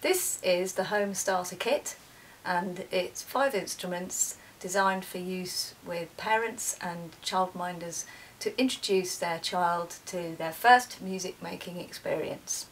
This is the Home Starter Kit and it's five instruments designed for use with parents and childminders to introduce their child to their first music making experience.